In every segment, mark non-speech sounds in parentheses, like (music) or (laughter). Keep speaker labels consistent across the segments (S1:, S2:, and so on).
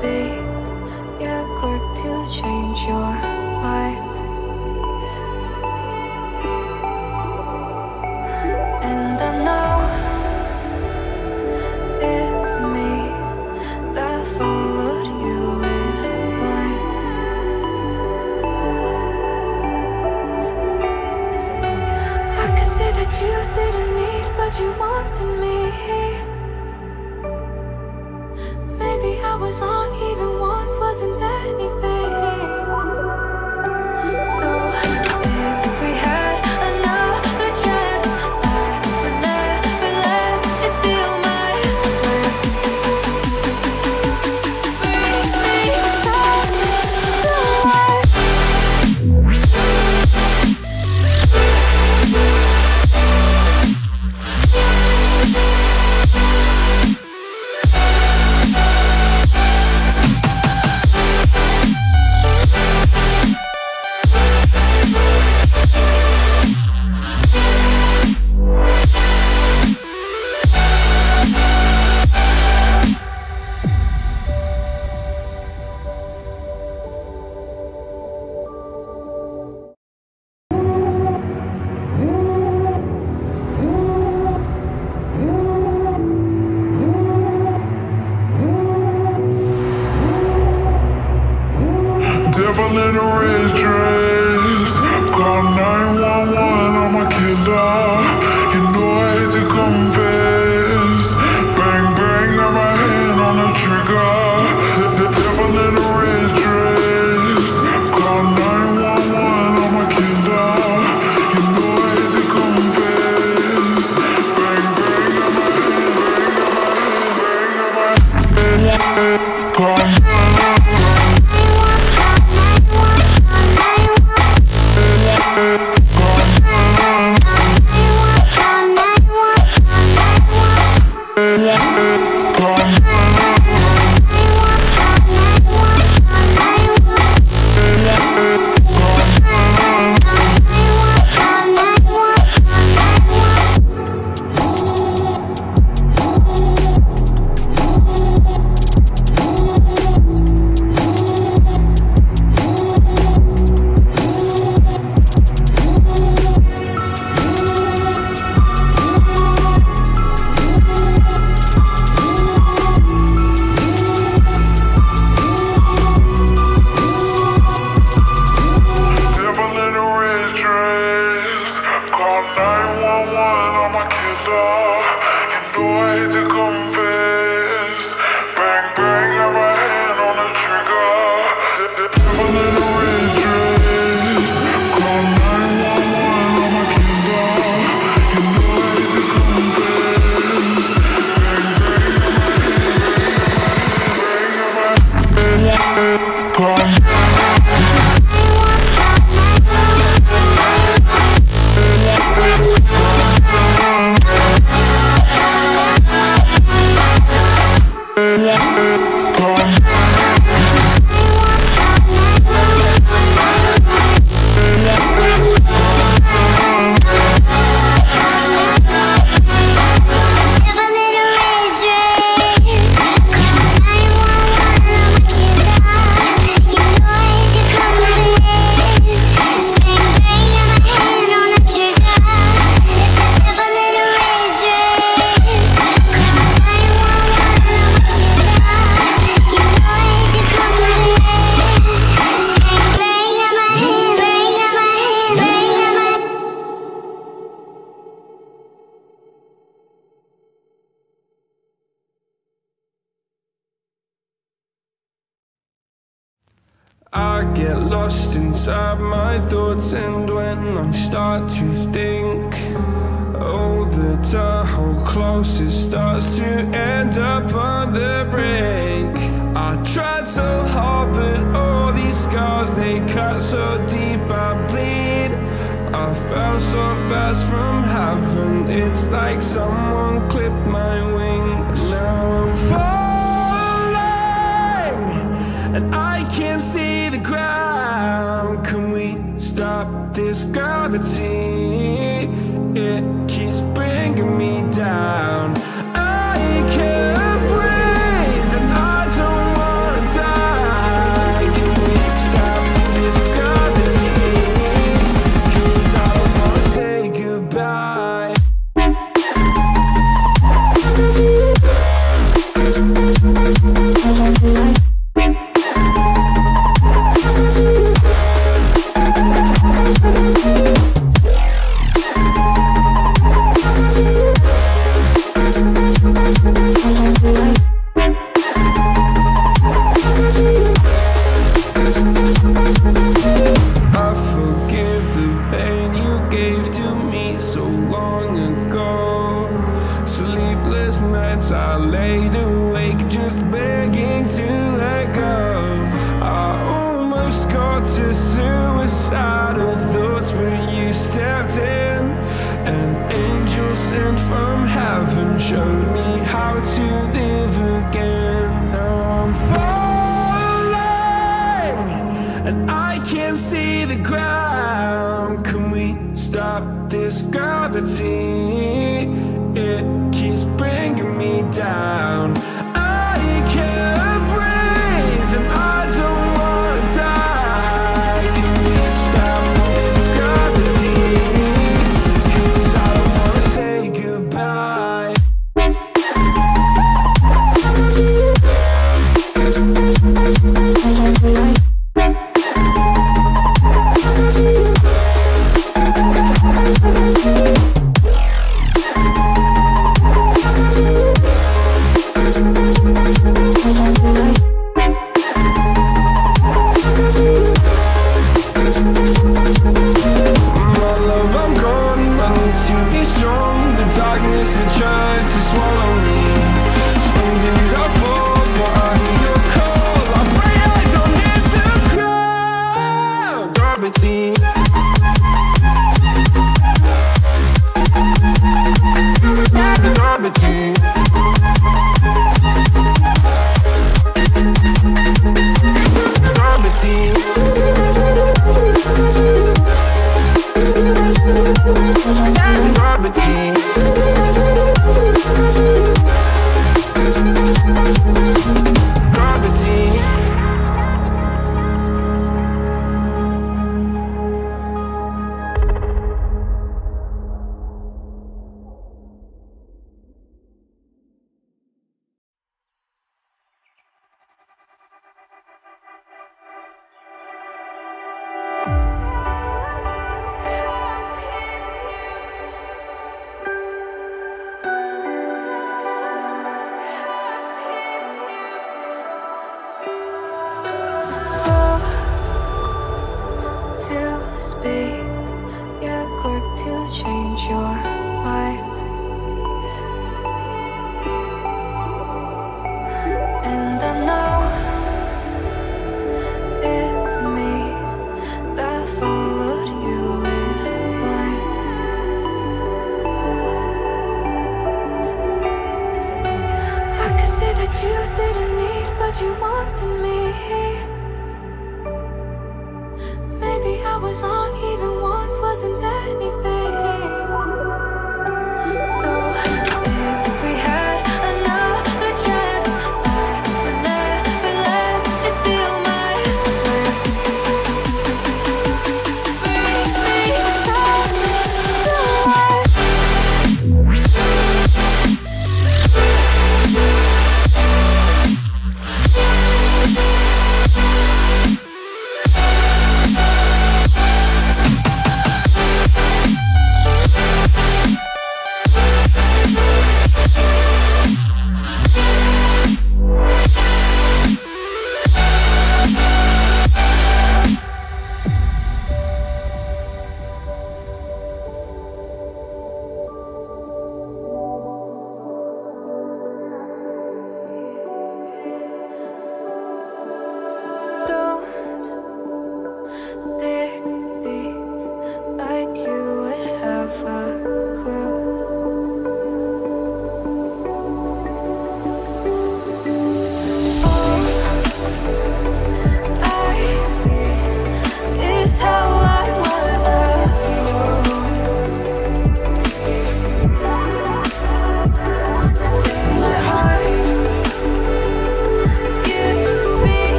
S1: be.
S2: come.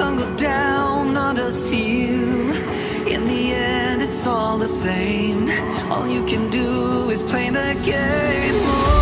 S2: sun go down
S1: on
S3: us here. In the end, it's all the same. All you can do is play the game.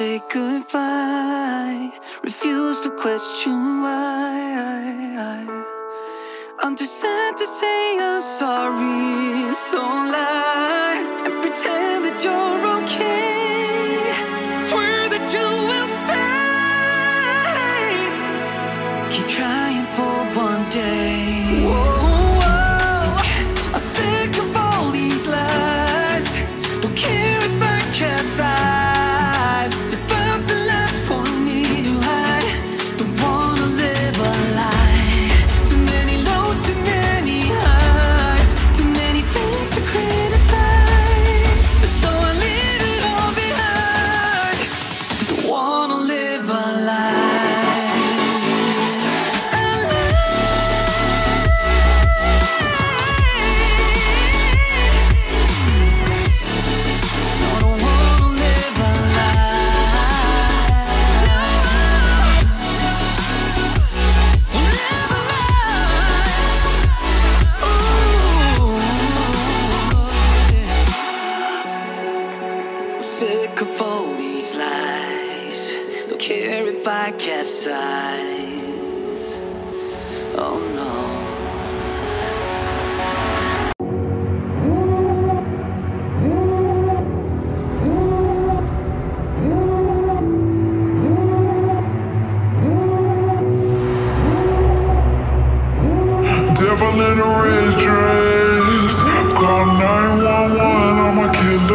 S3: say goodbye. Refuse to question why. I'm too sad to say I'm sorry, so lie and pretend that you're okay. Swear that you will stay. Keep trying.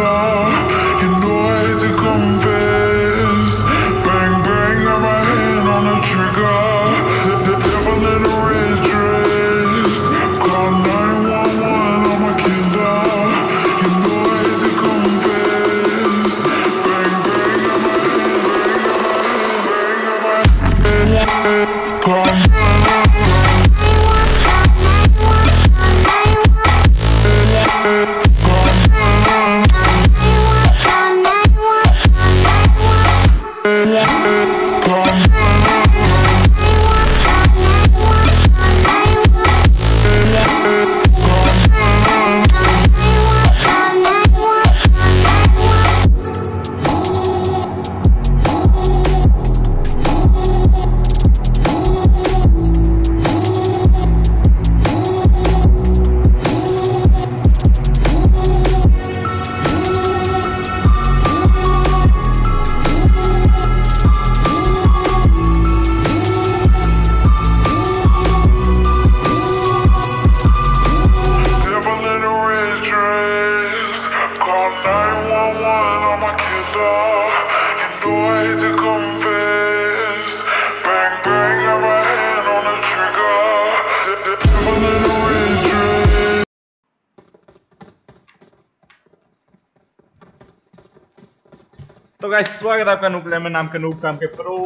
S4: star. आपका नूप में, नाम का नूप काम के pro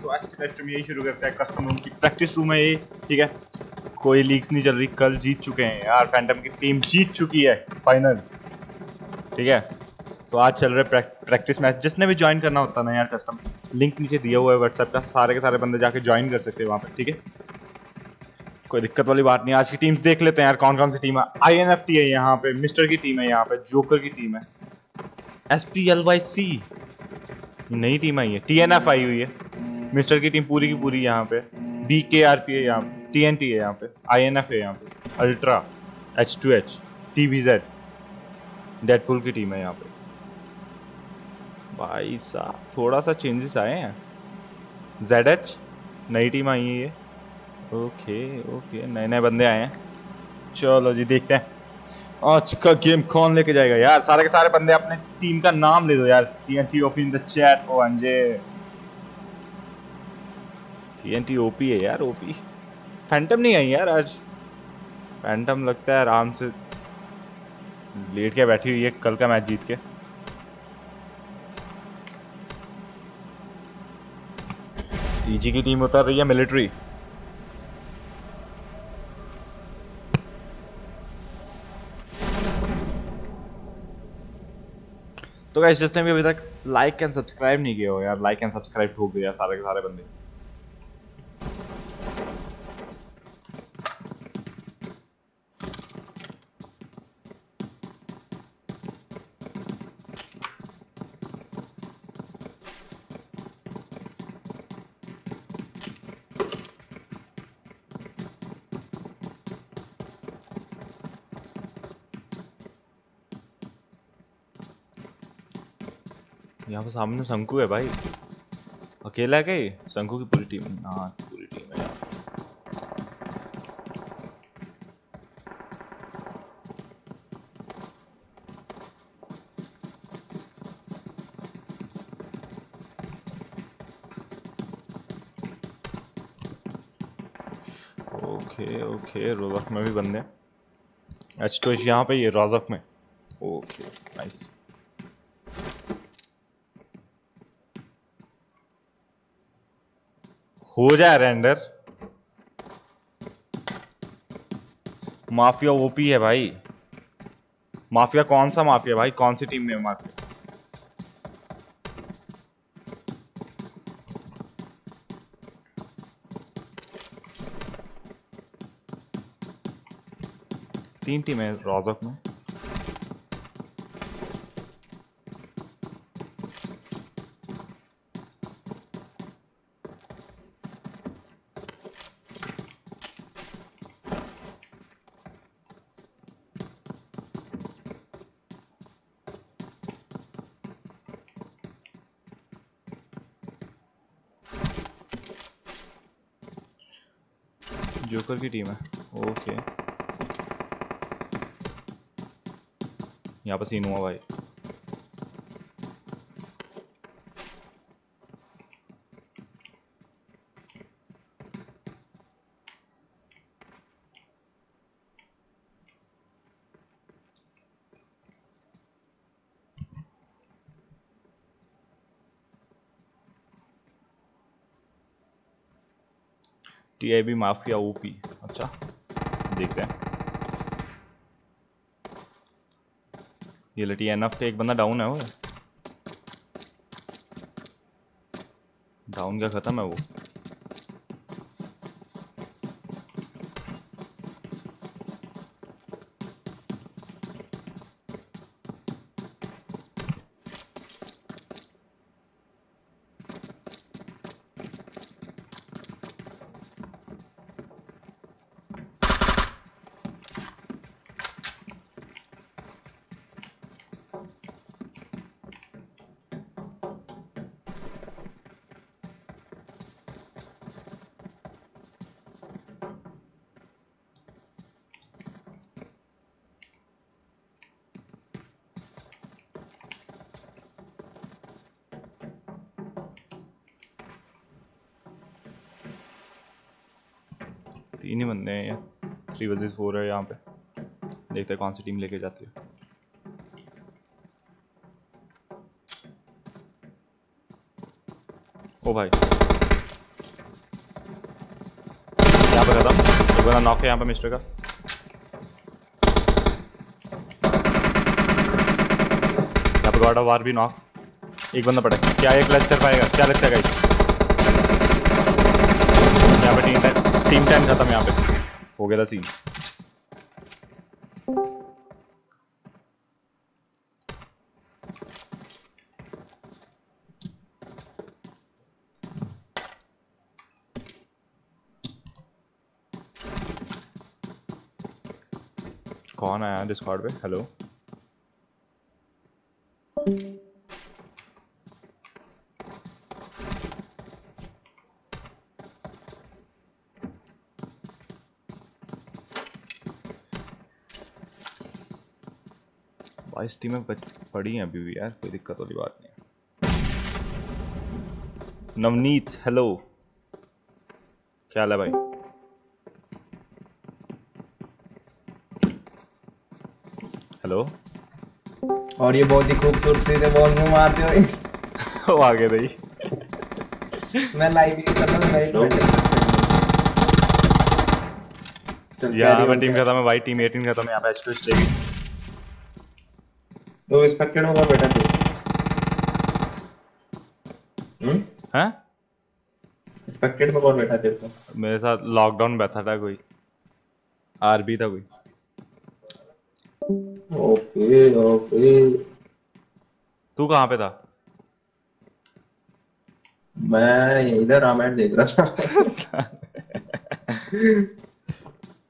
S4: तो आज की test में यही शुरू करते हैं कस्टम रूम की प्रैक्टिस रूम है ये, ठीक है? कोई लीक्स नहीं चल रही, कल जीत चुके हैं यार फैंटम की टीम जीत चुकी है फाइनल ठीक है? तो आज चल रहे प्रैक्टिस मैच जिसने भी ज्वाइन करना होता ना यार कस्टम लिंक नीचे दिया हुआ है व्हाट्सएप का, सारे के सारे बंदे जाके ज्वाइन कर सकते हैं वहाँ पे, ठीक है? कोई दिक्कत वाली बात नहीं, आज की टीम्स देख लेते हैं यार कौन कौन सी टीम है। आई एन एफ़ टी है यहाँ पे मिस्टर की टीम है यहाँ पे जोकर की टीम है। S P L Y C नई टीम आई है। टी एन एफ़ आई हुई है। मिस्टर की टीम पूरी की पूरी यहाँ पे। बी के आर पी है यहाँ पे। टी एन टी है यहाँ पे। आई एन एफ़ है यहाँ पे। Ultra H two H T V Z Deadpool की टीम है यहाँ पे। भाई साहब, थोड़ा सा चेंजेस आए हैं। जेड एच नई टीम आई है ये। ओके ओके नए नए बंदे आए हैं। चलो जी, देखते हैं। आज का गेम कौन लेके जाएगा? यार, सारे के सारे बंदे अपने टीम का नाम ले दो यार। TNT OP in the chat ओ, अंजे। टीएनटी ओपी है यार ओपी फैंटम नहीं आई यार आज। फैंटम लगता है आराम से लेट के बैठी हुई है, कल का मैच जीत के। टीजी की टीम उतर रही है मिलिट्री तो गाइस जिसने भी अभी तक लाइक एंड सब्सक्राइब नहीं किया हो यार लाइक एंड सब्सक्राइब ठोक दिया सारे के सारे बंदे। यहाँ पर सामने शंकु है भाई। अकेला है क्या शंकु की पूरी टीम। हाँ पूरी टीम है ओके ओके रोजक में भी बंदे एच टू एच यहाँ पे ये रोजक में। ओके नाइस हो जाए रेंडर माफिया ओपी है भाई। माफिया कौन सा माफिया भाई? कौन सी टीम में माफिया? तीन टीम है रोजक में। जोकर की टीम है। ओके यहाँ पर सीन हुआ भाई। टीआईबी माफिया ओपी अच्छा देखते हैं। ये लटी एन एफ़ एक बंदा डाउन है वो। डाउन क्या खत्म है वो तीन ही बंदे हैं ये थ्री वर्सेस फोर है यहाँ पे देखते हैं कौन सी टीम लेके जाती है? ओ भाई। यहाँ पे खत्म। एक बंदा नॉक है यहाँ पे मिस्टर का। यहाँ पे गॉड ऑफ़ वार भी नॉक एक बंदा पड़ा। है। क्या ये क्लच कर पाएगा? क्या लगता है गाइस यहाँ पे टीम टाइम टीम टाइम खत्म यहाँ पे। हो गया था सीन कौन आया डिस्कॉर्ड पे? हेलो बाईस टीमें बच, पड़ी हैं अभी भी यार, कोई दिक्कत वाली बात नहीं नवनीत हेलो क्या हाल है भाई हेलो
S5: और ये बहुत ही खूबसूरती से बॉल में मारते हो। (laughs)
S4: वो आगे रही।
S5: मैं लाइव ही कर रहा हूँ लाइव चल
S4: यहाँ पे टीम खत्म है भाई टीम 18 खत्म है यहाँ पे एच टू लेगी
S6: तो एक्सपेक्टेड होगा बेटा हम्म?
S4: हैं?
S6: एक्सपेक्टेड में कौन बैठा तेरे से।
S4: मेरे साथ लॉकडाउन बैठा था कोई। आरबी था कोई। तू कहाँ पे था?
S6: मैं इधर रामायण देख रहा था।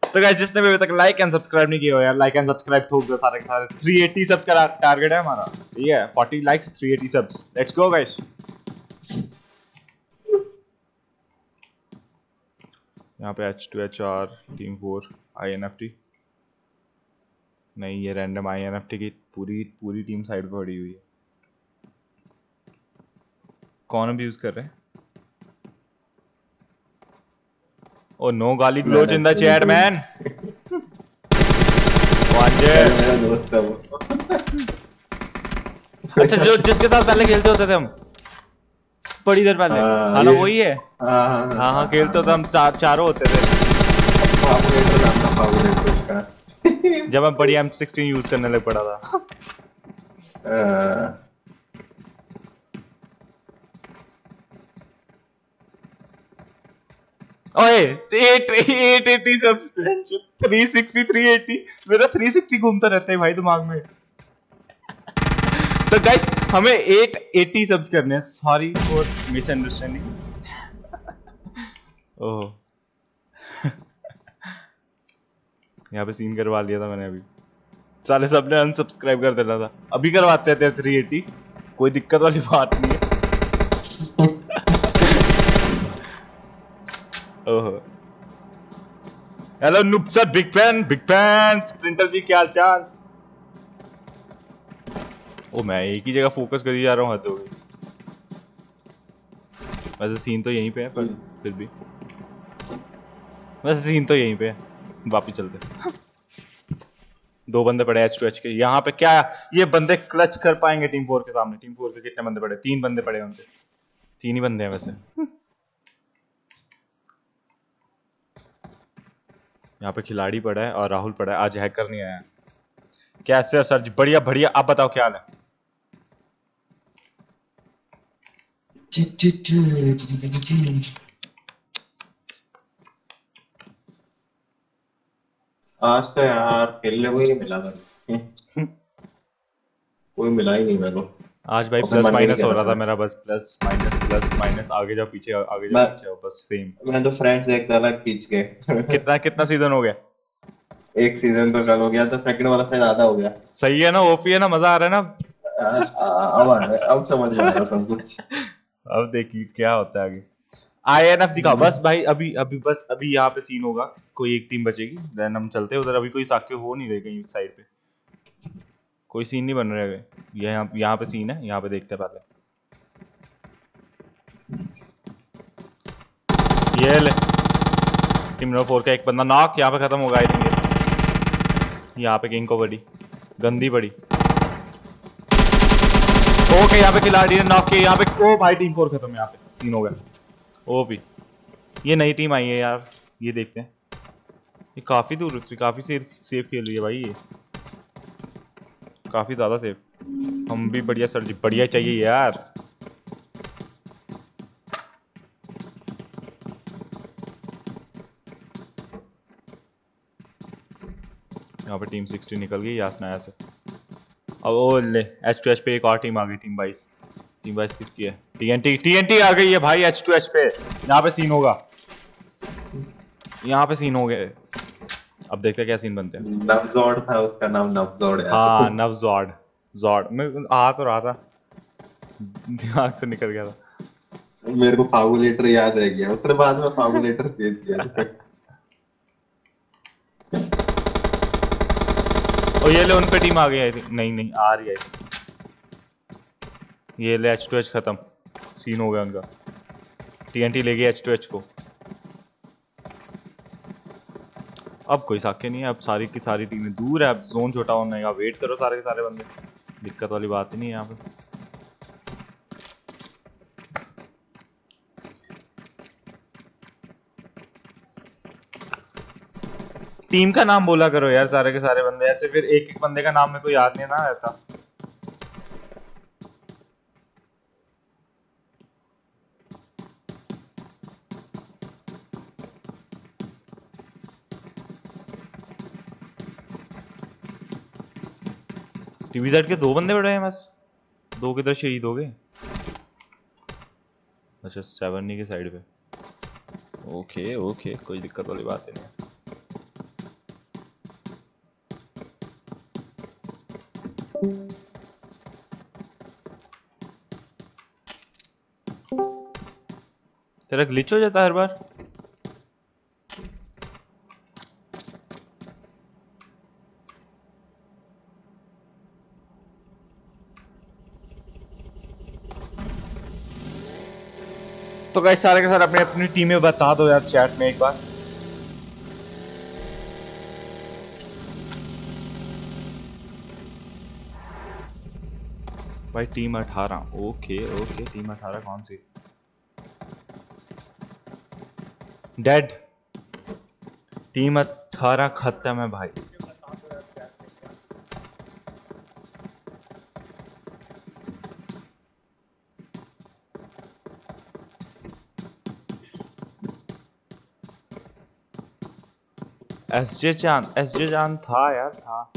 S4: तो गाइस जिसने भी अभी तक लाइक एंड सब्सक्राइब नहीं किया हो यार लाइक एंड सब्सक्राइब ठोक दो सारे के सारे। 380 सब्स का टारगेट है हमारा। ठीक है 40 likes 380 subs let's go guys यहाँ पे H2HR टीम 4 INFT नहीं ये रैंडम INFT की पूरी पूरी टीम साइड पे पड़ी हुई है। कौन अभी यूज़ कर रहे हैं? ओ नो गाली ग्लोच इन द चैट मैन
S6: है
S4: अच्छा जो जिसके साथ पहले खेलते होते थे हम। बड़ी देर पहले।
S6: हाँ,
S4: हाँ वही है।
S6: हाँ हाँ
S4: हाँ। हाँ खेलते होते हम चार चारों होते थे। जब हम बड़ी एम सिक्सटीन यूज़ करने लग पड़ा था। ओए eight eight eighty subscribe three sixty three eighty मेरा थ्री सिक्सटी घूमता रहता है भाई दिमाग में। तो गाइस हमें एट एटी सब्स करने हैं। Sorry for misunderstanding oh. यहाँ पे सीन करवा लिया था मैंने अभी। साले सबने अनसब्सक्राइब कर देना था। अभी करवाते हैं तेरे 380 कोई दिक्कत वाली बात नहीं है। (laughs) ओहो। Hello नुप sir big fan big fan sprinter ji क्या चाल ओ मैं एक ही जगह फोकस करी जा रहा हूँ हद हो गई। वैसे सीन तो यहीं पे है पर फिर भी। वैसे सीन तो यहीं पे है। वापिस चलते दो बंदे पड़े एच टू एच के। यहाँ पे क्या, ये बंदे क्लच कर पाएँगे टीम फोर के सामने। टीम फोर के कितने बंदे पड़े? तीन बंदे पड़े उनसे तीन ही बंदे हैं वैसे। यहाँ पे खिलाड़ी पड़ा है और राहुल पड़ा है। आज हैकर नहीं आया। कैसे है सर जी? बढ़िया बढ़िया। आप बताओ क्या हाल है?
S6: आज तो यार खेलने को ही नहीं मिला मेरे कोई मिला ही नहीं मेरे को।
S4: आज भाई प्लस माइनस हो रहा
S6: रहा
S4: था मेरा बस प्लस माइनस प्लस माइनस आगे जाओ पीछे आगे जाओ पीछे बस सेम
S6: मैं तो फ्रेंड्स देखता था खींच के।
S4: कितना कितना सीज़न हो गया?
S6: एक सीज़न तो कल हो गया था सेकंड वाला शायद आधा हो गया।
S4: सही है ना ओपी है ना मज़ा आ रहा है ना
S6: अब? रहा अब समझ में आ रहा है सब कुछ। (laughs)
S4: अब देखिए क्या होता है आगे। आईएनएफ दिखाओ बस भाई अभी अभी बस अभी यहाँ पे सीन होगा। कोई एक टीम बचेगी देन हम चलते हैं। उधर अभी कोई साक्य हो नहीं रहे कहीं साइड पे। कोई सीन नहीं बन रहा है ये यहाँ यहाँ पे सीन है यहाँ पे देखते हैं पहले। ये ले। टीम नंबर फोर का एक बंदा नॉक यहाँ पे खत्म होगा आई थिंक यहाँ पे किंग को बड़ी। गंदी बड़ी। ओके यहाँ पे खिलाड़ी ने नॉक किया। यहाँ पे ओ भाई टीम फोर खत्म यहाँ पे। सीन हो गया। ओपी ये नई टीम आई है यार, ये देखते हैं। ये काफ़ी दूर उतरी, काफ़ी सेफ़ सेफ़ खेल रही है भाई ये। काफ़ी ज़्यादा सेफ़ हम भी बढ़िया सर जी बढ़िया चाहिए यार। यहाँ पे टीम 60 निकल गई यास नया से अब वो ले एच टू एच पे एक और टीम आ गई टीम 22 टीम 22 किसकी है? टीएनटी टीएनटी आ गई है भाई एच टू एच पे। यहाँ पे सीन होगा। यहाँ पे सीन हो गए अब देखते हैं क्या सीन बनते हैं।
S6: नवजोड़ था उसका नाम नवजोड़ है।
S4: हाँ नवजॉड जॉड। मैं आ तो रहा था। दिमाग से निकल गया था।
S6: मेरे को फागुलेटर याद रह गया। उसने बाद में फागुलेटर चेंज किया।
S4: और ये ले उन पे टीम आ गई आई थिंक नहीं नहीं आ रही है। ये ले एच टू एच खत्म। सीन हो गया उनका। टीएनटी ले गई एच टू एच को। अब कोई साक्य नहीं है, अब सारी की सारी टीमें दूर है, अब जोन छोटा होने का वेट करो सारे के सारे बंदे। दिक्कत वाली बात ही नहीं है यहाँ पे। टीम का नाम बोला करो यार, सारे के सारे बंदे। ऐसे फिर एक एक बंदे का नाम मेरे को याद नहीं ना रहता टीवी जेड के दो बंदे बढ़े हैं बस। दो किधर शहीद हो गए? अच्छा सेवन की साइड पे। ओके ओके कोई दिक्कत वाली बात नहीं तेरा ग्लिच हो जाता है हर बार? तो गाइस सारे के सारे अपनी अपनी टीमें बता दो यार चैट में एक बार। भाई टीम 18 ओके ओके टीम 18 कौन सी? डेड टीम 18 खत्म है भाई। एसजे चाँद एसजे चाँद था यार, था।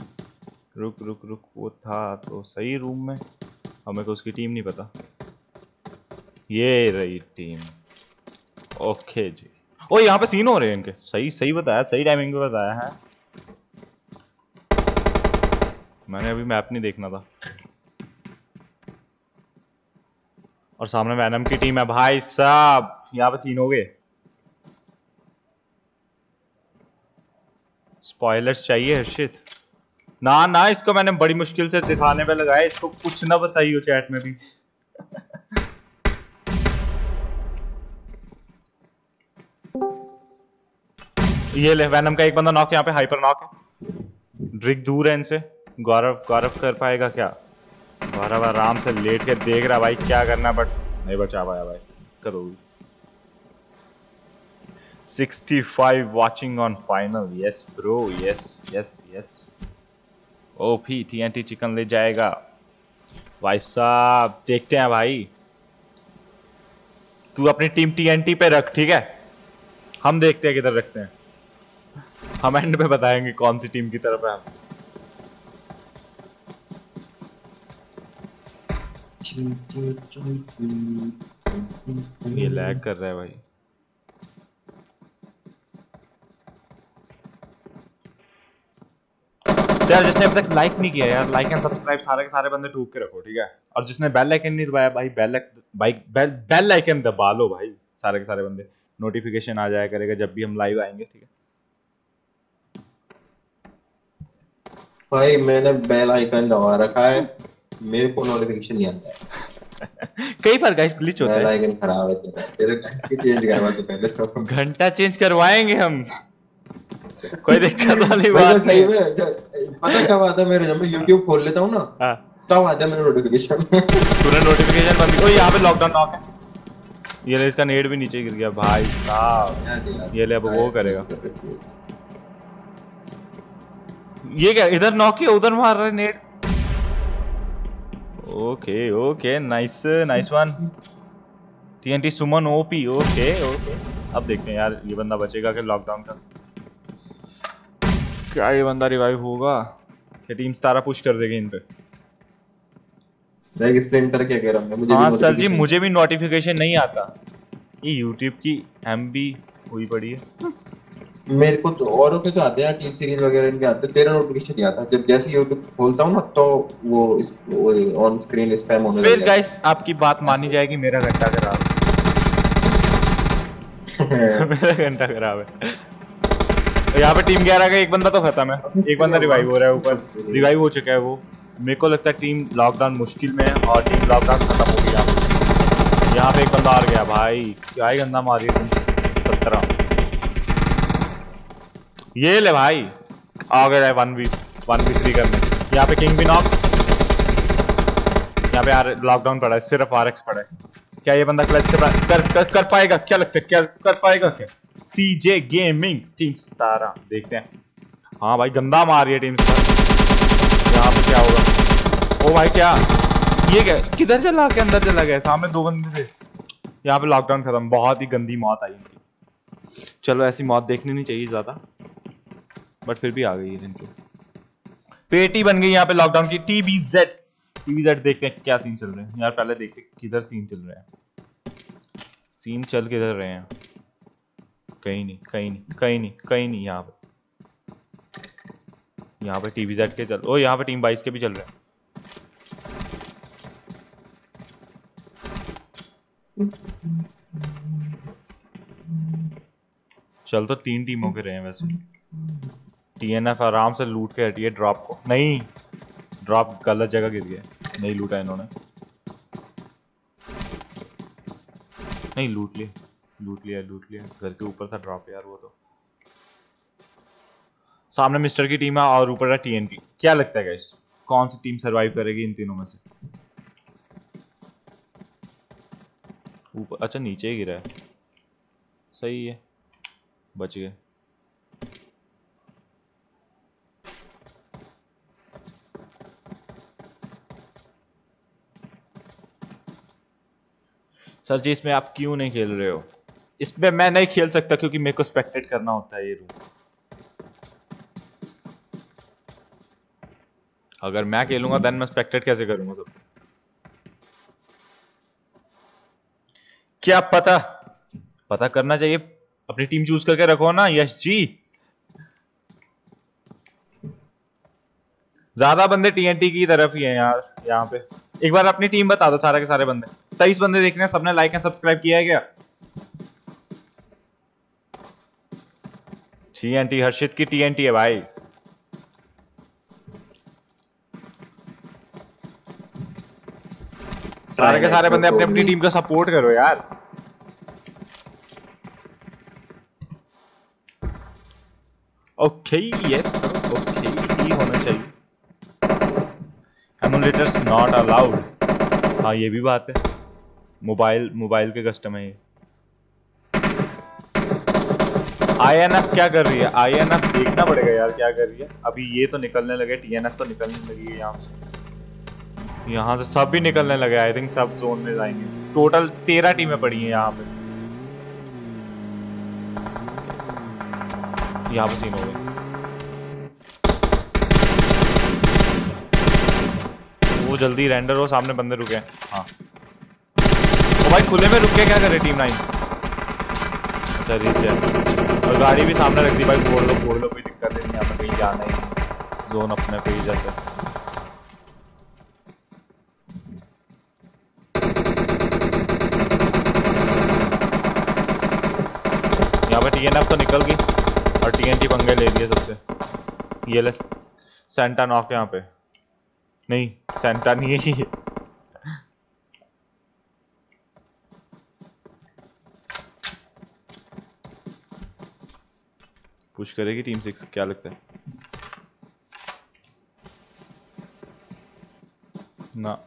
S4: रुक रुक रुक, वो था तो सही रूम में। हमें को उसकी टीम नहीं पता। ये रही टीम ओके जी। ओ, यहाँ पे सीन हो रहे हैं इनके। सही सही बताया, सही टाइमिंग पे बताया है। मैंने अभी मैप नहीं देखना था। और सामने वैनम की टीम है। भाई साहब, यहाँ पे तीन हो गए। स्पॉयलर्स चाहिए हर्षित। ना ना, इसको मैंने बड़ी मुश्किल से दिखाने पे लगाया, इसको कुछ ना बताइयो चैट में भी। ये ले वैनम का एक बंदा नॉक यहाँ पे हाइपर नॉक है। ड्रिक दूर है इनसे। गौरव गौरव कर पाएगा क्या? गौरव आराम से लेट के देख रहा भाई, क्या करना बट नहीं बचा पाया भाई। होगी 65 watching on final yes bro yes yes yes OP TNT chicken ले जाएगा भाई साहब देखते हैं भाई तू अपनी टीम TNT पे रख ठीक है हम देखते हैं किधर रखते हैं हम एंड पे बताएँगे कौन सी टीम की तरफ़ है हम ये लैग कर रहा है भाई तो यार जिसने अब तक लाइक नहीं किया यार लाइक एंड सब्सक्राइब सारे के सारे बंदे ठूक के रखो ठीक है? और जिसने बेल आइकन नहीं दबाया भाई बेल भाई बेल बेल आइकन दबा लो भाई सारे के सारे बंदे। नोटिफिकेशन आ जाया करेगा जब भी हम लाइव आएँगे ठीक है?
S6: भाई मैंने बेल आइकन दबा रखा है मेरे को नोटिफिकेशन नहीं आता है। (laughs)
S4: कई बार गाइस ग्लिच होता
S6: बेल
S4: है।
S6: आइकन खराब है तेरा तेरे घंटे चेंज करवा तो पहले। तो
S4: घंटा चेंज करवाएँगे हम। कोई दिक्कत वाली बात नहीं।
S6: पता कब आता है मेरे जब मैं YouTube खोल लेता हूँ ना
S4: हाँ।
S6: तब आता है मेरा नोटिफिकेशन
S4: तूने नोटिफिकेशन बंद ओ यहाँ पे लॉकडाउन नॉक है। ये ले इसका नेट भी नीचे गिर गया भाई साहब। ये ले अब वो करेगा। ये क्या इधर नॉक किया उधर मार रहा है net? Okay okay nice nice one TNT Suman OP okay okay अब देखते हैं यार ये बंदा बचेगा कि लॉकडाउन का। क्या ये बंदा रिवाइव होगा। क्या टीम सतारा पुश कर देगी इन पे।
S6: लाइक एक्सप्लेन कर क्या कह रहा हूँ मुझे
S4: हाँ सर जी मुझे भी नोटिफिकेशन नहीं आता। ये यूट्यूब की एम भी हुई पड़ी है।
S6: मेरे को तो औरों के तो आते हैं टी सीरीज़ वगैरह इनके आते हैं। तेरा नोटिफिकेशन नहीं आता। जब जैसे YouTube खोलता हूँ ना तो वो इस ऑन स्क्रीन स्पैम होने
S4: फिर
S6: लग जाता
S4: गाइस आपकी बात मानी जाएगी मेरा घंटा खराब है। (laughs) मेरा घंटा खराब है। तो यहाँ पे टीम ग्यारह का एक बंदा तो खत्म है। एक बंदा रिवाइव हो रहा है ऊपर। रिवाइव हो चुका है वो। मेरे को लगता है टीम लॉकडाउन मुश्किल में है और टीम लॉकडाउन खत्म हो गया। यहाँ पे एक बंदा आ गया। भाई क्या ही गंदा मारी है तुम सत्रह। ये ले भाई। आ गया one v one v three करने। यहाँ पे किंग भी नॉक यहाँ पे लॉकडाउन पड़ा है। सिर्फ़ आर एक्स पड़ा है। क्या ये बंदा क्लच कर, कर, कर पाएगा? क्या लगता है? क्या कर पाएगा क्या? सीजे गेमिंग टीम सतारा देखते हैं। हाँ भाई, गंदा मार रही है टीम सतारा यहाँ पे क्या होगा? ओ भाई, क्या? ये क्या? किधर चला? के अंदर चला गया? सामने दो बंदे थे। यहाँ पे लॉकडाउन खत्म। बहुत ही गंदी मौत आई इनकी। चलो, ऐसी मौत देखनी नहीं चाहिए ज़्यादा। बट फिर भी आ गई है इनकी। पेटी बन गई यहाँ पे लॉकडाउन की। टीबी जेड टीवी जेड देखते हैं क्या सीन चल रहे हैं। यार, पहले देखते किधर सीन चल रहे हैं। सीन चल किधर रहे हैं? कहीं नहीं कहीं नहीं कहीं नहीं कहीं नहीं, यहाँ पे। यहाँ पे टीवी जेड के चल, ओ, यहाँ पे टीम बाईस के भी चल रहे हैं। चल तो तीन टीमों के रहे हैं वैसे। टीएनएफ आराम से लूट के हटी है ड्रॉप को। नहीं ड्रॉप गलत जगह गिर गया। नहीं लूटा इन्होंने। नहीं, लूट लिया लूट लिया लूट लिया। घर के ऊपर था ड्रॉप यार वो तो। सामने मिस्टर की टीम है और ऊपर है टीएनपी क्या लगता है कौन सी टीम सरवाइव करेगी इन तीनों में से? ऊपर अच्छा नीचे ही गिरा है। सही है। बच गए। सर जी, इसमें आप क्यों नहीं खेल रहे हो? इसमें मैं नहीं खेल सकता क्योंकि मेरे को स्पेक्टेट करना होता है ये रूम अगर मैं खेलूँगा देन मैं स्पेक्टेट कैसे करूँगा सब? क्या पता? पता करना चाहिए, अपनी टीम चूज़ करके रखो ना, यश जी। ज़्यादा बंदे टीएनटी की तरफ़ ही हैं यार, यहाँ पे। एक बार अपनी टीम बता दो सारे के सारे बंदे। तेईस बंदे देख रहे हैं, सबने लाइक एंड सब्सक्राइब किया है क्या? टीएनटी हर्षित की टीएनटी है भाई। सारे के सारे बंदे अपनी अपनी टीम का सपोर्ट करो यार। ओके यस ओके ही होना चाहिए। एमुलेटर्स नॉट अलाउड हाँ ये भी बात है। मोबाइल मोबाइल के कस्टम है ये। आईएनएफ क्या कर रही है? आईएनएफ देखना पड़ेगा यार क्या कर रही है। अभी ये तो निकलने लगे टीएनएफ तो निकलने लगी है यहाँ से। यहाँ से सब भी निकलने लगे आई थिंक सब जोन में जाएँगे। टोटल तेरह टीमें पड़ी हैं यहाँ पे। यहाँ पे सीन हो गए वो जल्दी रेंडर हो, सामने बंदे रुके हैं। तो भाई खुले में रुक क्या करे टीम नाइन अच्छा रीच और गाड़ी भी सामने रख दी भाई फोड़ लो फोड़ लो, कोई दिक्कत नहीं, यहाँ पे कहीं जाना ही जोन अपने पे ही जाता। यहाँ पे टीएनएफ तो निकल गई, और टीएनटी पंगे ले लिए सबसे। ये ले सेंटा नॉक यहाँ पे। नहीं सेंटा नहीं है ये। पुश करेगी टीम सिक्स क्या लगता है? ना।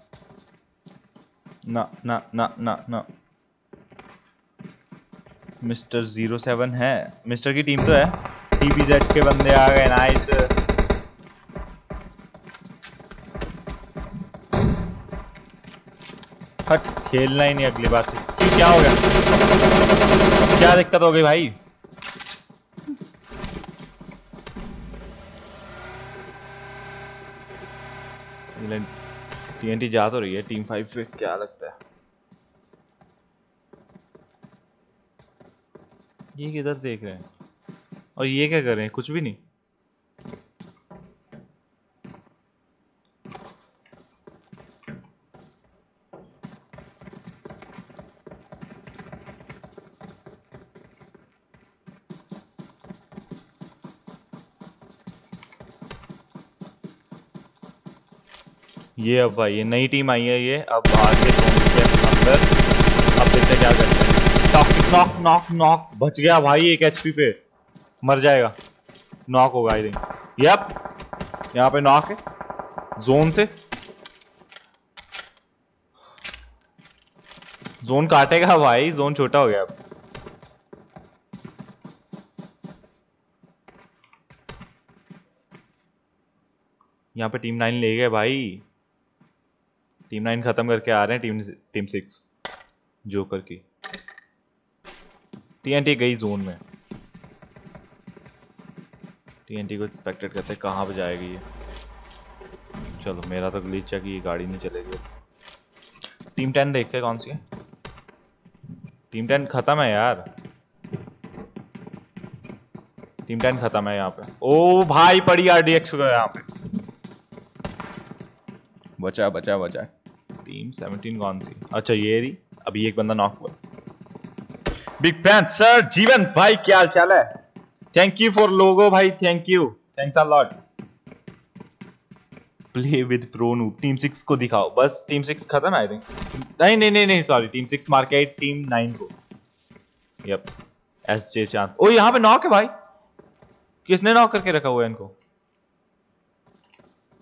S4: ना ना ना ना ना। मिस्टर ज़ीरो सेवन है। मिस्टर की टीम तो है। टीपीजेड के बंदे आ गए नाइस हट, खेलना ही नहीं अगली बार से। क्या हो गया? क्या दिक्कत हो गई भाई? टीएनटी जा तो रही है टीम फाइव पे। क्या लगता है? ये किधर देख रहे हैं? और ये क्या कर रहे हैं? कुछ भी नहीं। ये अब भाई, ये नई टीम आई है ये। अब आगे अंदर। अब देखते क्या करते हैं। टॉक्सिक नॉक नॉक नॉक बच गया भाई एक एचपी पे। मर जाएगा। नॉक होगा आई थिंक यप यहाँ पे नॉक है। जोन से। जोन काटेगा भाई। जोन छोटा हो गया अब। यहाँ पे टीम नाइन ले गए भाई। टीम नाइन खत्म करके आ रहे हैं टीम टीम सिक्स। जोकर की। टीएनटी गई जोन में। टीएनटी को एक्सपेक्टेड करते हैं कहाँ पे जाएगी ये। चलो, मेरा तो ग्लिच है कि ये गाड़ी नहीं चलेगी। टीम टेन देखते हैं कौन सी है। टीम टेन खत्म है यार। टीम टेन खत्म है यहाँ पे। ओ भाई, पड़ी आरडीएक्स यहाँ पे। बचा बचा बचा। टीम 17 कौन सी अच्छा ये रही अभी एक बंदा नॉक हुआ बिग फ़ैन सर जीवन भाई क्या हाल चाल है थैंक यू फॉर लोगो भाई thank you thanks a lot play with pro noob team six को दिखाओ बस टीम सिक्स खत्म आई थिंक नहीं नहीं नहीं नहीं सॉरी टीम सिक्स मार के टीम नाइन को यप एस जे चांस ओ यहाँ पे नॉक है भाई किसने नॉक करके रखा हुआ है इनको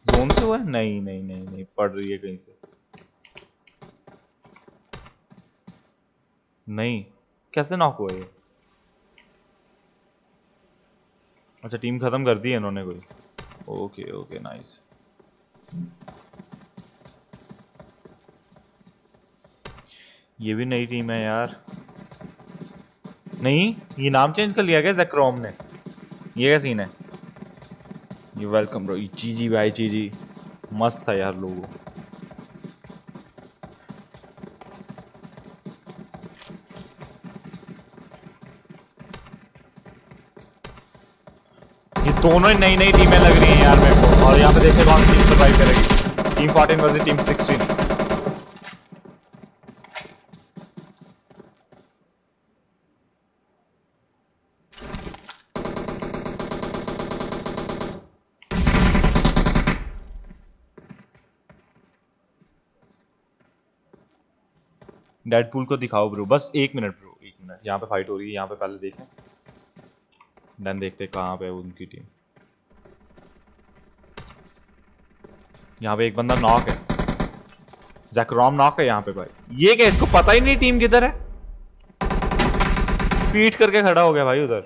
S4: जोन से हुआ है नहीं नहीं नहीं नहीं पड़ रही है कहीं से नहीं। कैसे नॉक हुआ ये? अच्छा टीम खत्म कर दी है इन्होंने कोई। ओके ओके नाइस ये भी नई टीम है यार। नहीं, ये नाम चेंज कर लिया गया जैक्रोम ने? ये क्या सीन है? ये वेलकम ब्रो चीजी भाई चीजी मस्त था यार लोगो। दोनों ही नई नई टीमें लग रही हैं यार मेरे को। और यहाँ पे देखिए कौन टीम सर्वाइव करेगी। टीम 14 वर्सेस टीम 16 डेडपूल को दिखाओ ब्रो बस एक मिनट ब्रो एक मिनट। यहाँ पे फाइट हो रही है, यहाँ पे पहले देखें। देन देखते कहाँ पे उनकी टीम यहाँ पे एक बंदा नॉक है। जैकरॉम नॉक है यहाँ पे भाई। ये क्या, इसको पता ही नहीं टीम किधर है? पीट करके खड़ा हो गया भाई उधर।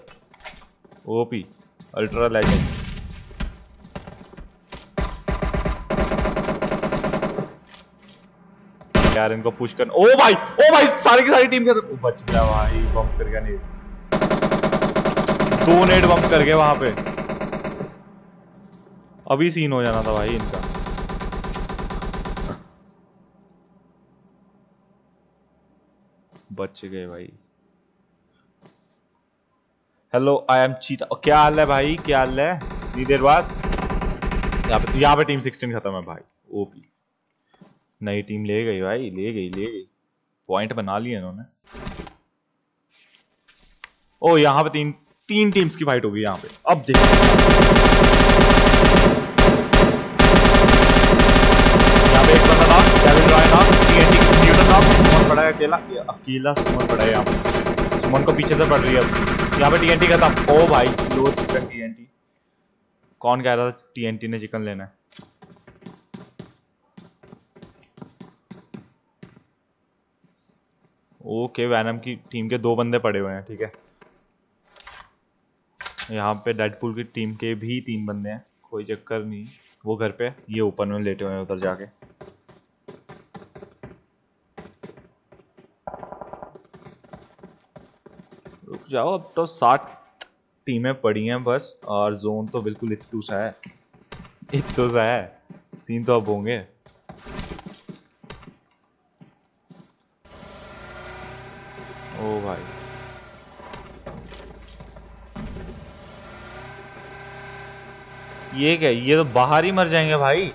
S4: ओपी अल्ट्रा लेजेंड यार, इनको पुश कर ओ भाई ओ भाई, सारी की सारी टीम के बच गया भाई बम कर गया नहीं दो नेट बम कर गए वहाँ पे। अभी सीन हो जाना था भाई इनका। बच गए भाई। हेलो आई एम चीता क्या हाल है भाई? क्या हाल है? इतनी देर बाद? यहाँ पे टीम 16 खत्म है भाई ओपी नई टीम ले गई भाई, ले गई ले गई। पॉइंट बना लिए इन्होंने। ओ, यहाँ पे तीन तीन टीम्स की फाइट होगी यहाँ पे। अब देखो। यहाँ पे एक बंदा knock devil Roy knock TNT Newton knock Suman पड़ा है अकेला? अकेला सुमन पड़ा है यहाँ पे। सुमन को पीछे से पड़ रही है यहाँ पे टीएनटी खत्म ओ भाई, लो चिकन टीएनटी कौन कह रहा था टीएनटी ने चिकन लेना है? ओके वैनम की टीम के दो बंदे पड़े हुए हैं, ठीक है? यहाँ पे डेडपुल की टीम के भी तीन बंदे हैं। कोई चक्कर नहीं। वो घर पे, ये ऊपर में लेटे हुए हैं उधर जाके रुक जाओ, अब तो सात टीमें पड़ी हैं बस, और जोन तो बिल्कुल इतू सा है। इतू सा है। सीन तो अब होंगे। ओ भाई। ये क्या, ये तो बाहर ही मर जाएँगे भाई।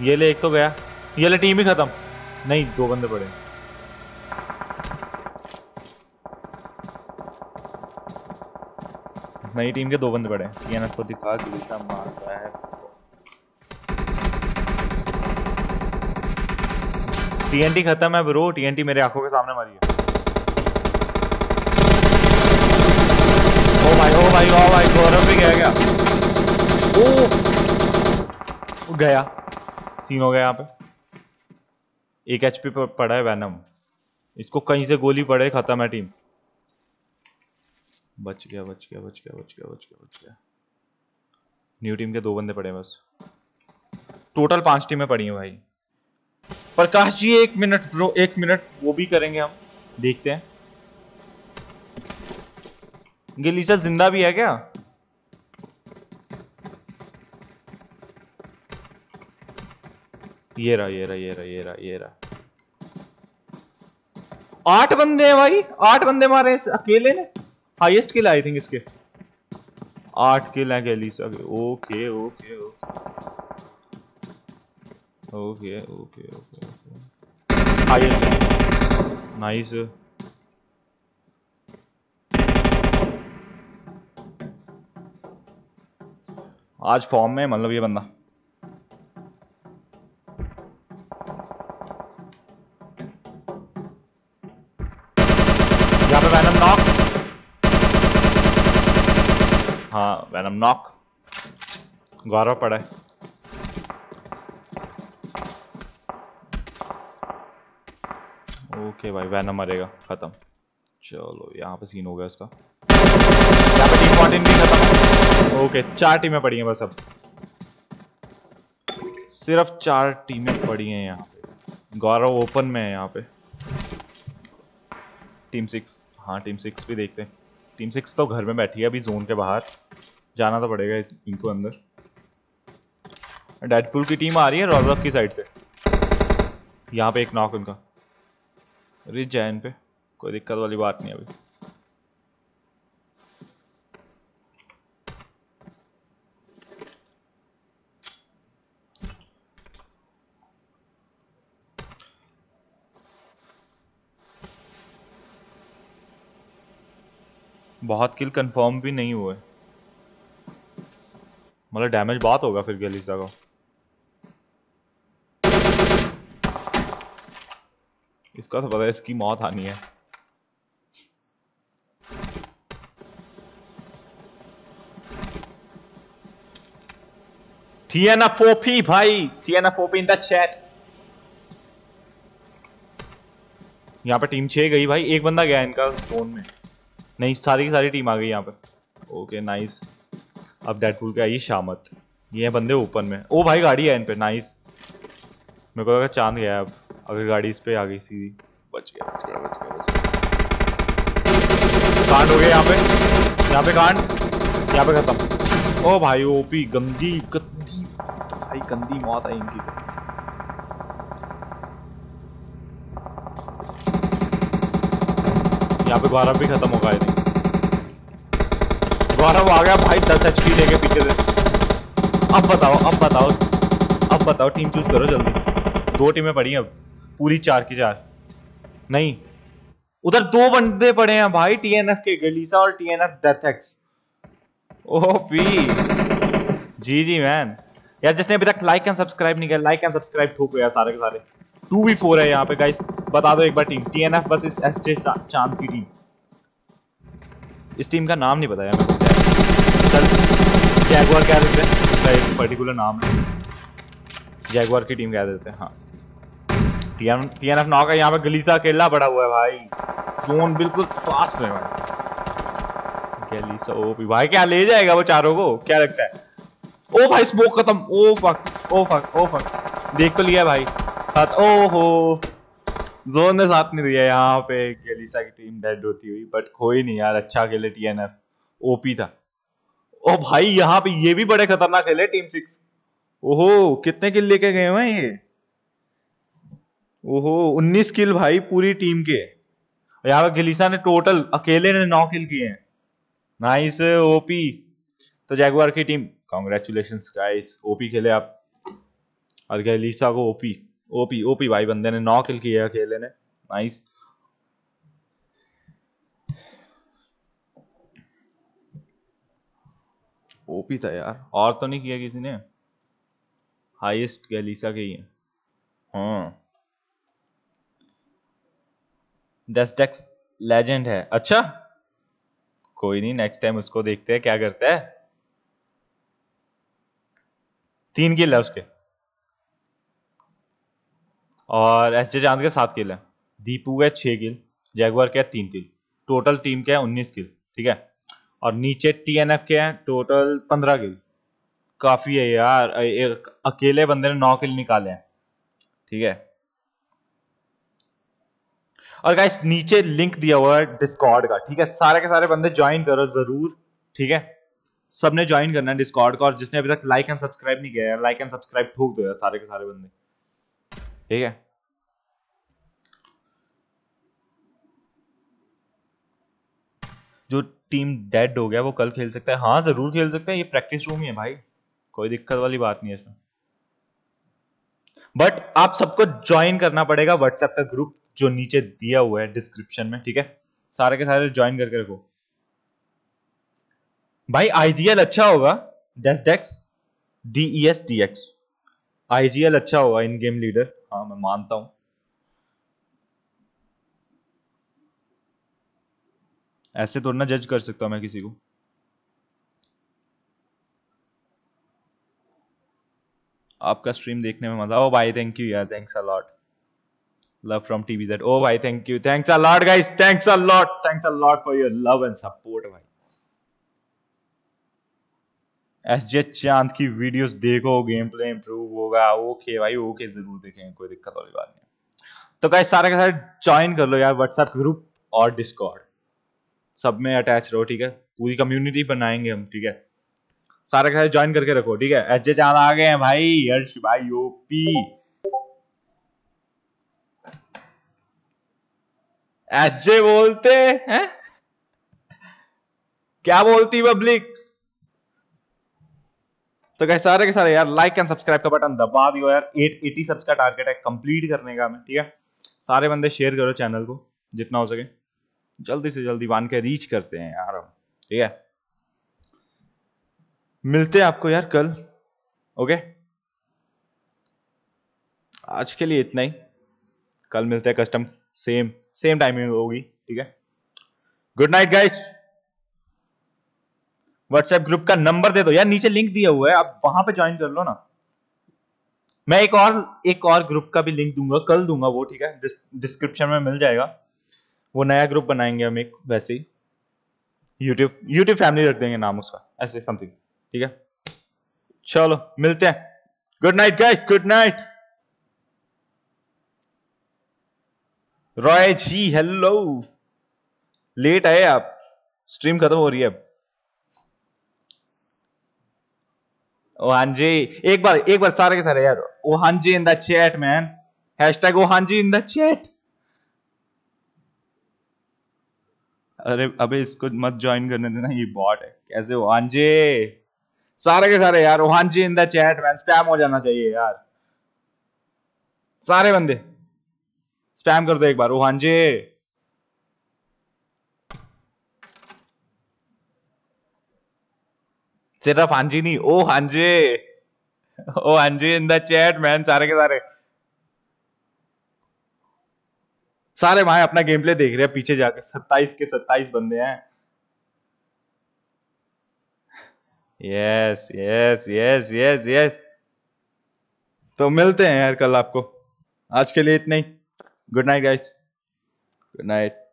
S4: ये ले, एक तो गया। ये ले टीम ही खत्म। नहीं, दो बंदे पड़े। नई टीम के दो बंदे पड़े ये को दिखा गिलीसा मार रहा है। टीएनटी खत्म है ब्रो। टीएनटी मेरे आँखों के सामने मरी है। ओ भाई ओ भाई ओ भाई, गौरव भी गया क्या? ओ! गया। सीन हो गया यहाँ पे। एक एचपी पड़ा है वैनम इसको कहीं से गोली पड़े, खत्म है टीम। बच गया बच गया बच गया बच गया बच गया बच गया। न्यू टीम के दो बंदे पड़े बस। टोटल पाँच टीमें पड़ी हैं भाई। प्रकाश जी, एक मिनट ब्रो एक मिनट वो भी करेंगे हम। देखते हैं। गिलीसा ज़िंदा भी है क्या? ये रहा ये रहा ये रहा ये रहा ये रहा। आठ बंदे हैं भाई, आठ बंदे मारे अकेले ने। हाईएस्ट किल आई थिंक इसके। आठ किल है गैलीसा के okay okay okay okay okay okay highest nice आज फॉर्म में मतलब ये बंदा। वैनम नॉक गौरव पड़ा है ओके भाई वैनम मरेगा. खत्म. चलो, यहाँ पे सीन हो गया इसका. यहाँ पे टीम फोर्टीन भी खत्म ओके चार टीमें पड़ी हैं बस अब. सिर्फ़ चार टीमें पड़ी हैं यहाँ पे. गौरव ओपन में है यहाँ पे. टीम सिक्स हाँ टीम सिक्स भी देखते हैं. टीम सिक्स तो घर में बैठी है अभी जोन के बाहर. जाना तो पड़ेगा इस इनको अंदर। डेडपुल की टीम आ रही है रोजअप की साइड से। यहाँ पे एक नॉक उनका। रिच जैन पे कोई दिक्कत वाली बात नहीं अभी। बहुत किल कंफर्म भी नहीं हुए। मतलब डैमेज बहुत होगा फिर गलीसा का। इसका तो पता है इसकी मौत आनी है। TNF4P भाई TNF4P इन द चैट यहाँ पे टीम छह गई भाई, एक बंदा गया इनका जोन में। नहीं, सारी की सारी टीम आ गई यहाँ पे। ओके नाइस अब डेडपुल के आई शामत। ये बंदे ओपन में। ओ भाई, गाड़ी है इन पे। नाइस मेरे को लगा चाँद गया अब। अगर गाड़ी इस पे आ गई सीधी। बच गया बच गया बच गया बच गया। कांड हो गया यहाँ पे। यहाँ पे कांड। यहाँ पे खत्म। ओ भाई ओपी गंदी गंदी। भाई, गंदी मौत आई इनकी तो। यहाँ पे बारह भी खत्म होगा आई थिंक गौरव आ गया भाई, दस एच लेके पीछे से। अब बताओ अब बताओ अब बताओ टीम चूज़ करो जल्दी। दो टीमें पड़ी अब, पूरी चार की चार। नहीं, उधर दो बंदे पड़े हैं भाई टीएनएफ के, गलीसा और TNF death X OP G G man यार, जिसने अभी तक लाइक एंड सब्सक्राइब नहीं किया लाइक एंड सब्सक्राइब ठोको यार सारे के सारे। टू वी फोर है यहाँ पे गाइस बता दो एक बार टीम टीएनएफ बस इस एस चाँद की टीम इस टीम का नाम नहीं बताया मेरे जैगवार क्या देते हैं। इसका एक पर्टिकुलर नाम है। जैगवार की टीम कह देते हैं हाँ। टीएन टीएनएफ नॉक है यहाँ पे गलीसा अकेला पड़ा हुआ है भाई। जोन बिल्कुल पास में भाई। गलीसा ओपी भाई, क्या ले जाएगा वो चारों को? क्या लगता है? ओ भाई स्मोक खत्म। ओ फक ओ फक ओ फक देख तो लिया भाई। साथ ओ हो जोन ने साथ नहीं दिया यहाँ पे। गलीसा की टीम डेड होती हुई बट कोई नहीं यार अच्छा खेले टीएनएफ ओपी था। ओ भाई, यहाँ पे ये भी बड़े खतरनाक खेले टीम सिक्स ओहो, कितने किल लेके गए हुए ये? ओहो 19 किल भाई पूरी टीम के। यहाँ पे गिलीसा ने टोटल अकेले ने नौ किल किए हैं। नाइस ओपी तो जैगुआर की टीम कॉन्ग्रेचुलेशन गाइस ओपी खेले आप। और गलीसा को ओपी ओपी ओपी भाई, बंदे ने नौ किल किए अकेले ने। नाइस ओपी था यार। और तो नहीं किया किसी ने? हाईएस्ट गलीसा के ही है। हाँ। डेस्टेक्स लेजेंड है। अच्छा। कोई नहीं नेक्स्ट टाइम उसको देखते हैं, क्या करता है। तीन किल है उसके। और एस जे चाँद के सात किल है। दीपू है छह किल जैगवर के तीन किल। टोटल टीम के उन्नीस किल, ठीक है? और नीचे टीएनएफ के हैं टोटल पंद्रह किल काफ़ी है यार एक अकेले बंदे ने नौ किल निकाले हैं। ठीक है। और गाइस नीचे लिंक दिया हुआ है डिस्कॉर्ड का, ठीक है? सारे के सारे बंदे ज्वाइन करो ज़रूर, ठीक है? सबने ज्वाइन करना है डिस्कॉर्ड का, और जिसने अभी तक लाइक एंड सब्सक्राइब नहीं किया है लाइक एंड सब्सक्राइब ठोक दो यार सारे के सारे बंदे। ठीक है जो टीम डेड हो गया, वो कल खेल सकता है। हाँ ज़रूर खेल सकता है, ये प्रैक्टिस रूम ही है भाई। कोई दिक्कत वाली बात नहीं है इसमें। बट आप सबको ज्वाइन करना पड़ेगा व्हाट्सएप का ग्रुप जो नीचे दिया हुआ है डिस्क्रिप्शन में, ठीक है? सारे के सारे ज्वाइन करके रखो। भाई आईजीएल अच्छा होगा। डेस्डेक्स डीईएस डीएक्स आईजीएल अच्छा होगा इन गेम लीडर हाँ मैं मानता हूँ। ऐसे थोड़ा ना जज कर सकता हूँ मैं किसी को आपका स्ट्रीम देखने में मज़ा ओ भाई थैंक यू यार thanks a lot love from TVZ. Oh, bhai, thank you. Thanks a lot, guys. Thanks a lot. Thanks a lot for your love and support, भाई. एस जे चाँद की वीडियोस देखो game play improve होगा okay भाई okay ज़रूर देखेंगे कोई दिक्कत वाली बात नहीं तो गाइस सारे के सारे ज्वाइन कर लो यार व्हाट्सएप ग्रुप और डिस्कॉर्ड सब में अटैच रहो, ठीक है? पूरी कम्युनिटी बनाएँगे हम, ठीक है? सारे के ज्वाइन करके रखो, ठीक है? एस जे चाँद आ गए हैं भाई, हर्ष भाई ओपी एसजे बोलते हैं? क्या बोलती पब्लिक तो कैसे सारे के सारे यार लाइक एंड सब्सक्राइब का बटन दबा दियो यार। 880 सब्स का टारगेट है कंप्लीट करने का हमें, ठीक है? सारे बंदे शेयर करो चैनल को, जितना हो सके। जल्दी से जल्दी वन के रीच करते हैं यार हम, ठीक है? मिलते हैं आपको यार कल ओके आज के लिए इतना ही। कल मिलते हैं कस्टम सेम सेम टाइमिंग होगी, ठीक है? Good night guys WhatsApp group का नंबर दे दो। यार, नीचे लिंक दिया हुआ है, आप वहाँ पे ज्वाइन कर लो ना। मैं एक और एक और ग्रुप का भी लिंक दूँगा, कल दूँगा वो, ठीक है? डिस्क्रिप्शन में मिल जाएगा। वो नया ग्रुप बनाएँगे हम एक वैसे ही। यूट्यूब यूट्यूब फैमिली रख देंगे नाम उसका, ऐसे समथिंग ठीक है? चलो, मिलते हैं। Good night guys good night Roy ji hello late आए आप। स्ट्रीम खत्म हो रही है अब। ओ हाँ जी एक बार एक बार सारे के सारे, यार ओ हाँ जी in the chat man hashtag ओ हाँ जी इन द चैट अरे, अबे इसको मत ज्वाइन करने देना, ये बॉट है। कैसे हो? हाँ जी सारे के सारे यार जी in the chat man spam हो जाना चाहिए यार। सारे बंदे स्पैम कर दो एक बार हांजे सिर्फ़ हांजी नहीं, ओ हांजे ओ हांजे इन द चैट मैन सारे के सारे। सारे भाई अपना गेम प्ले देख रहे हैं, पीछे जाकर सत्ताईस के सत्ताईस बंदे हैं। Yes yes yes yes yes तो मिलते हैं यार कल आपको। आज के लिए इतना ही। Good night guys good night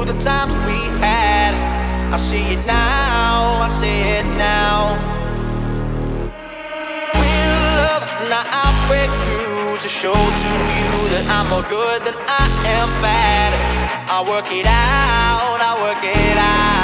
S7: through the times we had. I see it now, I see it now. Real love, now I break through to show to you that I'm more good than I am bad. I work it out, I work it out.